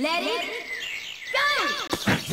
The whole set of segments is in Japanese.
Let it go!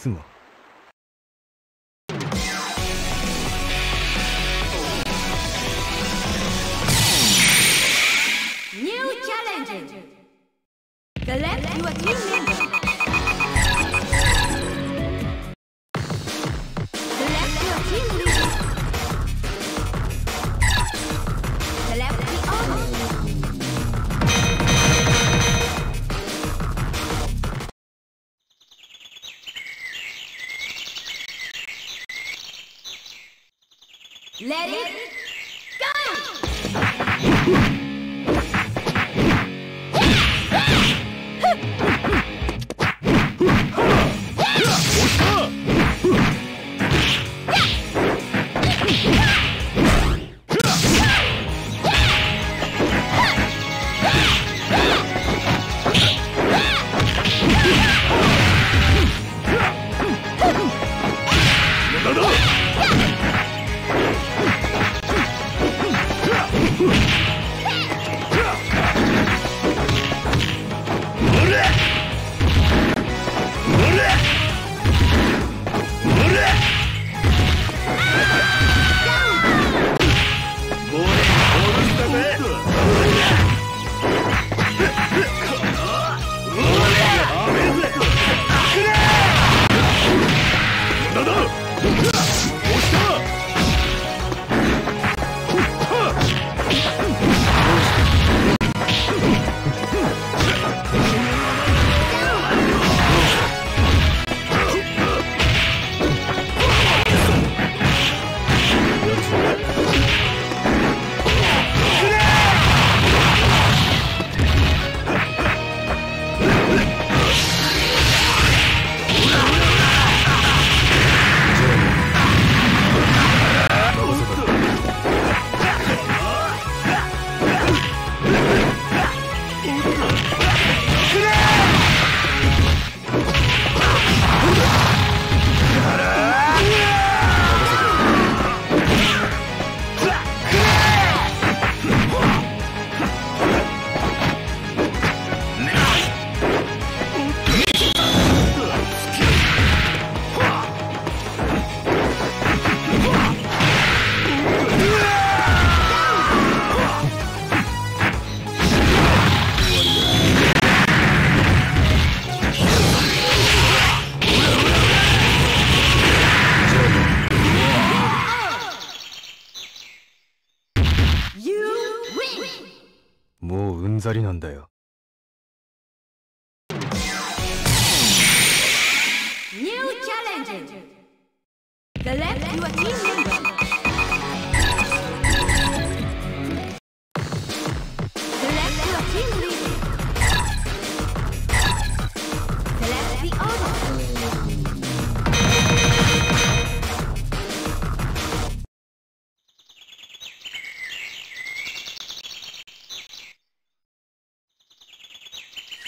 つも。Let it go!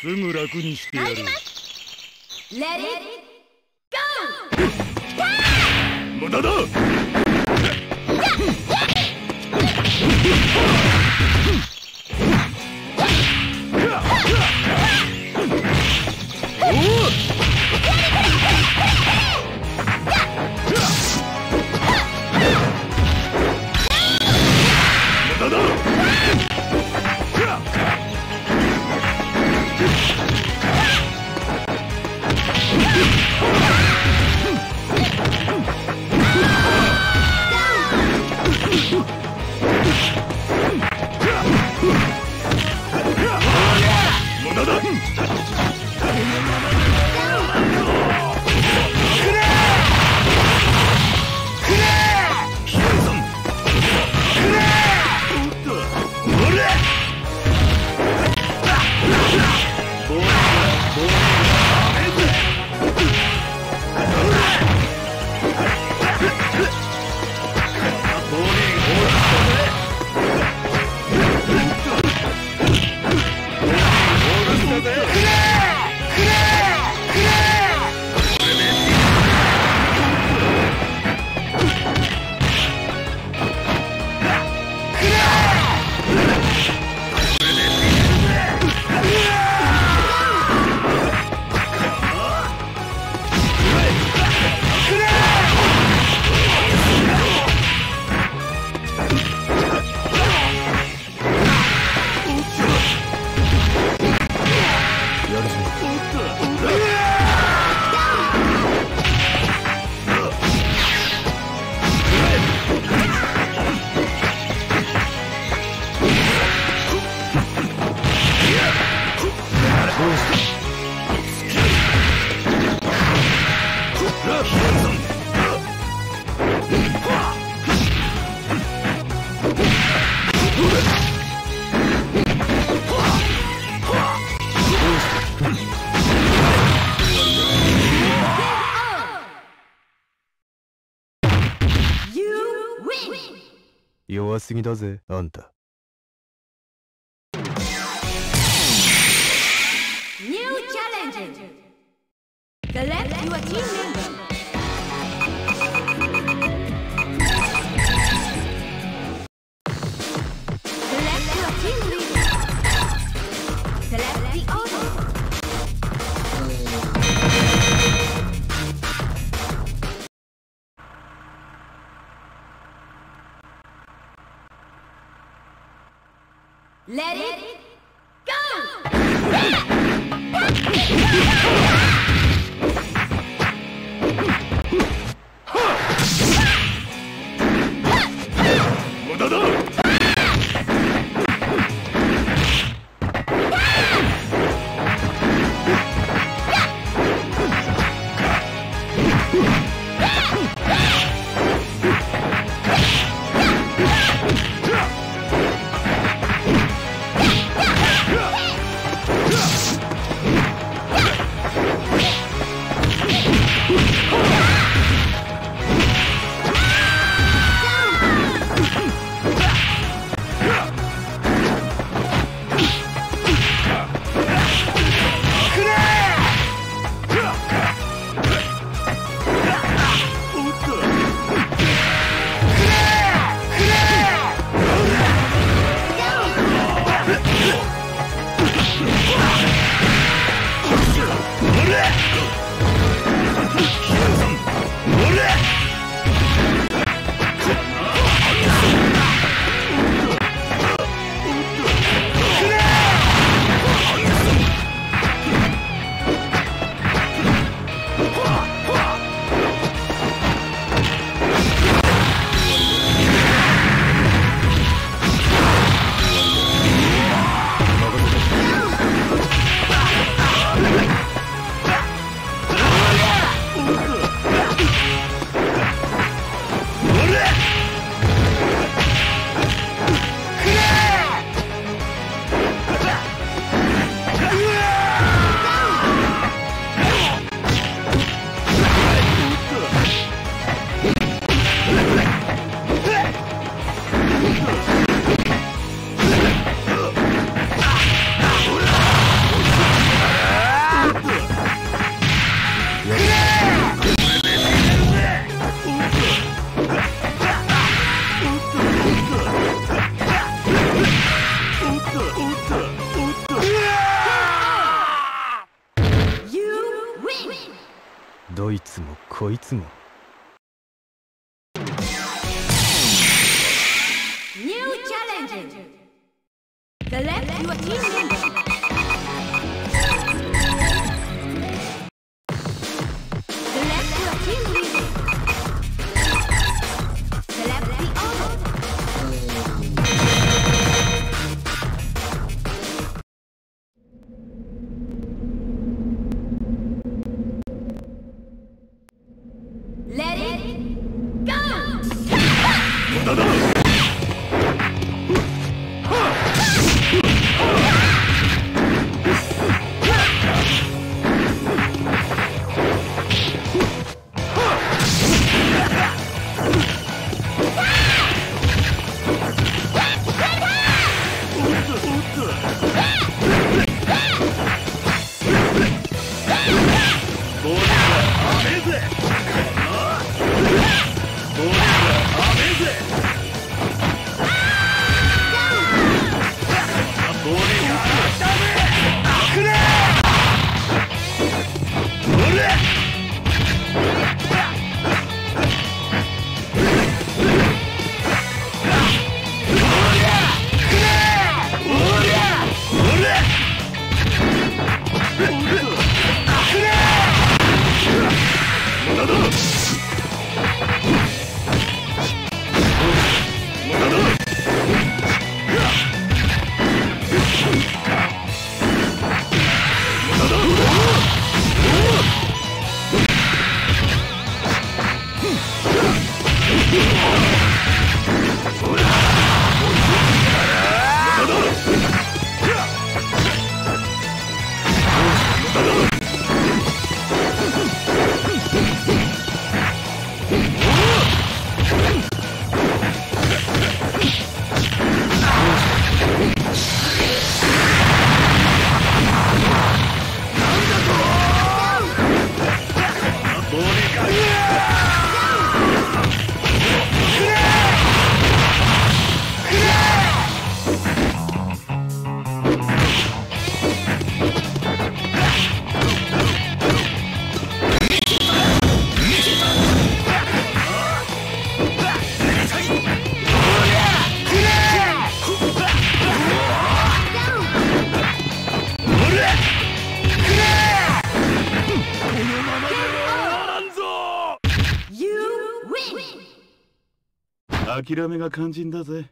すぐ楽にしてやる!無駄だ。無駄弱すぎだぜあんた New challenger. Select your team member. Let it go! 無諦めが肝心だぜ。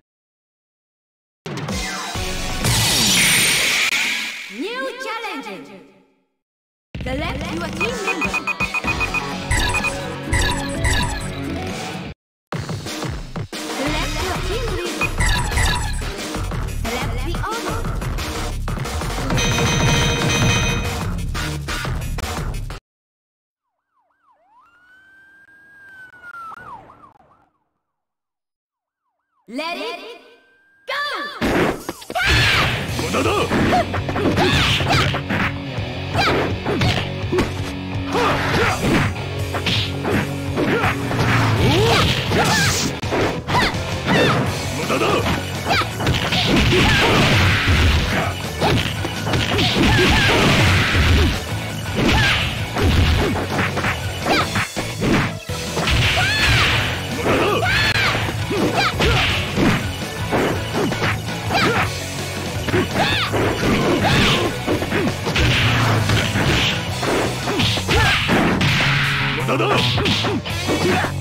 Let it go! 無駄だ無駄だだ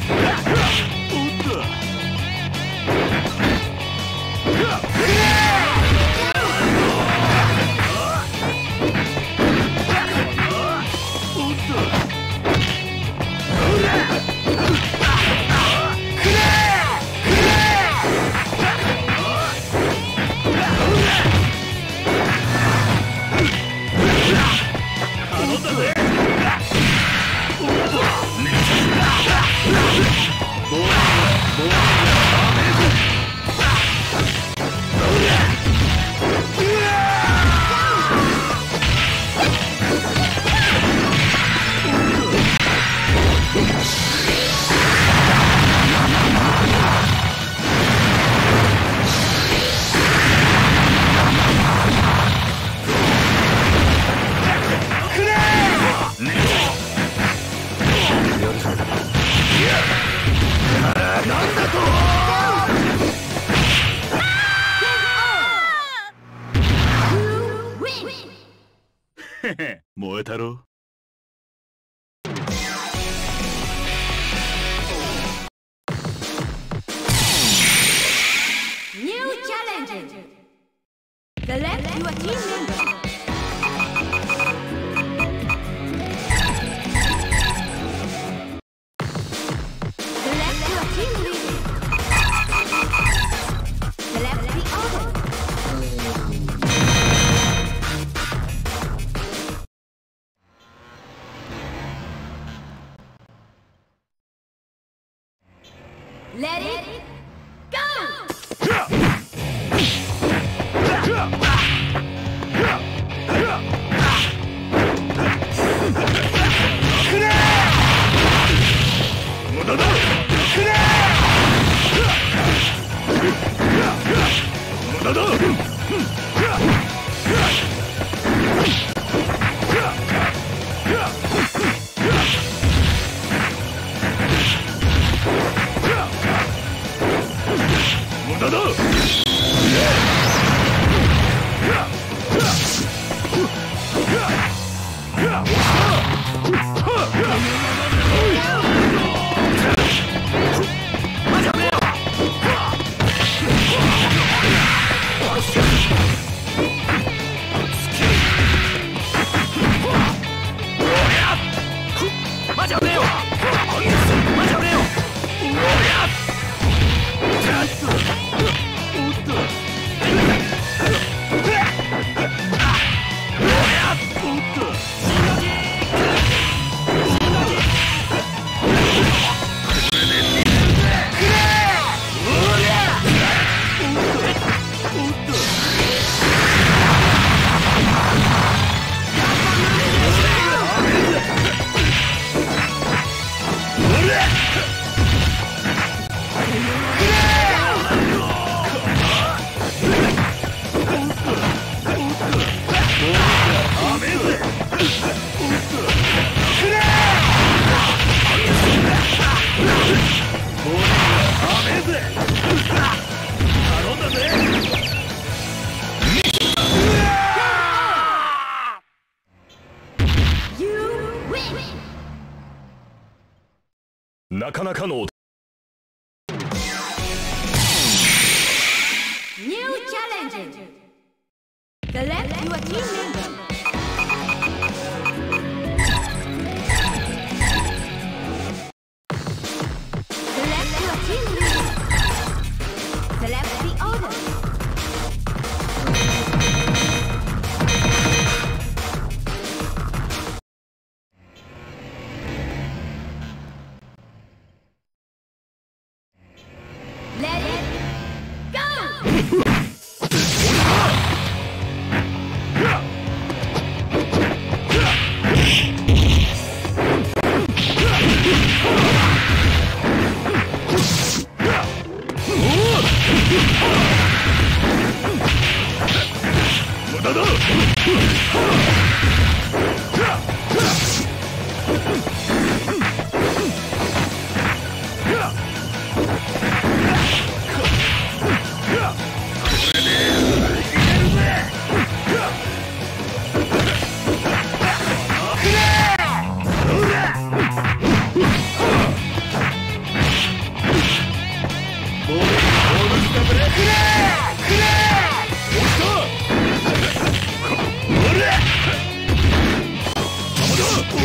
可能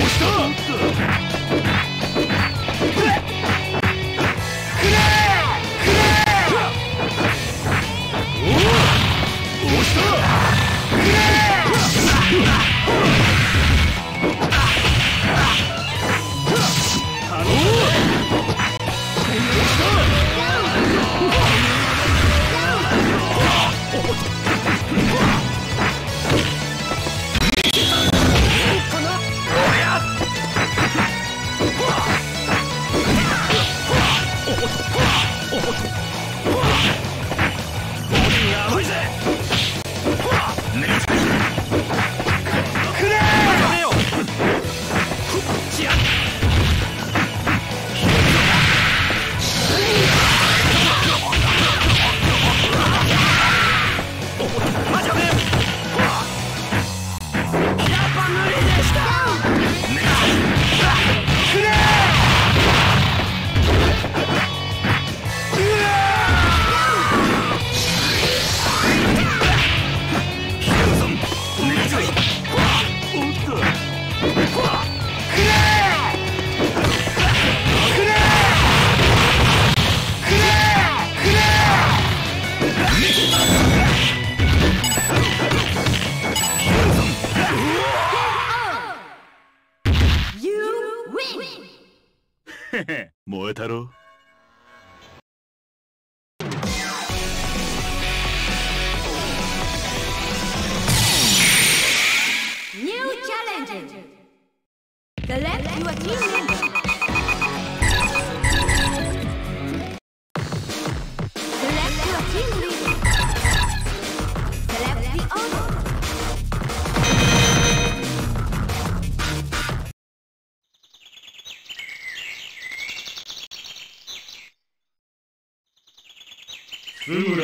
来た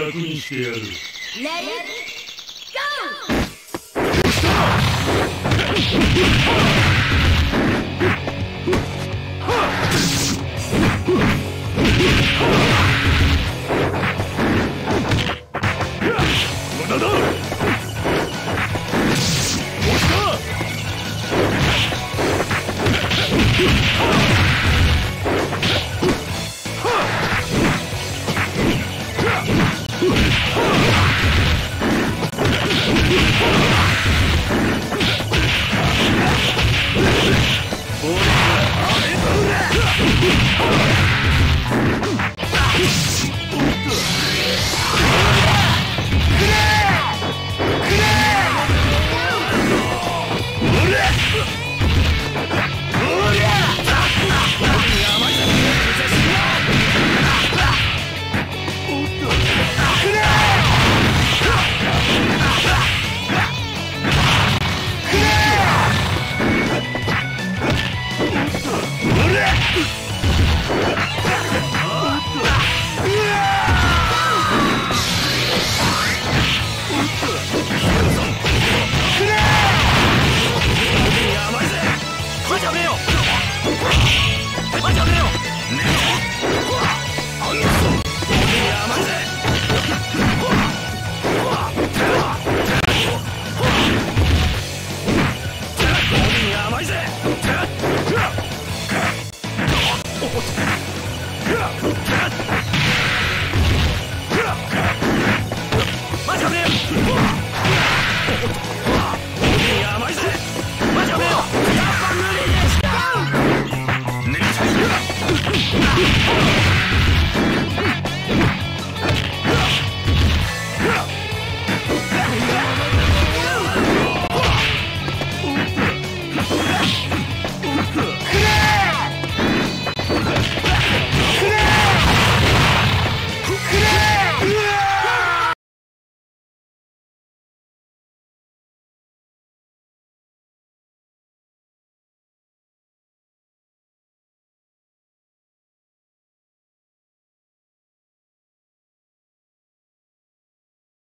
楽にしてやる。レゴー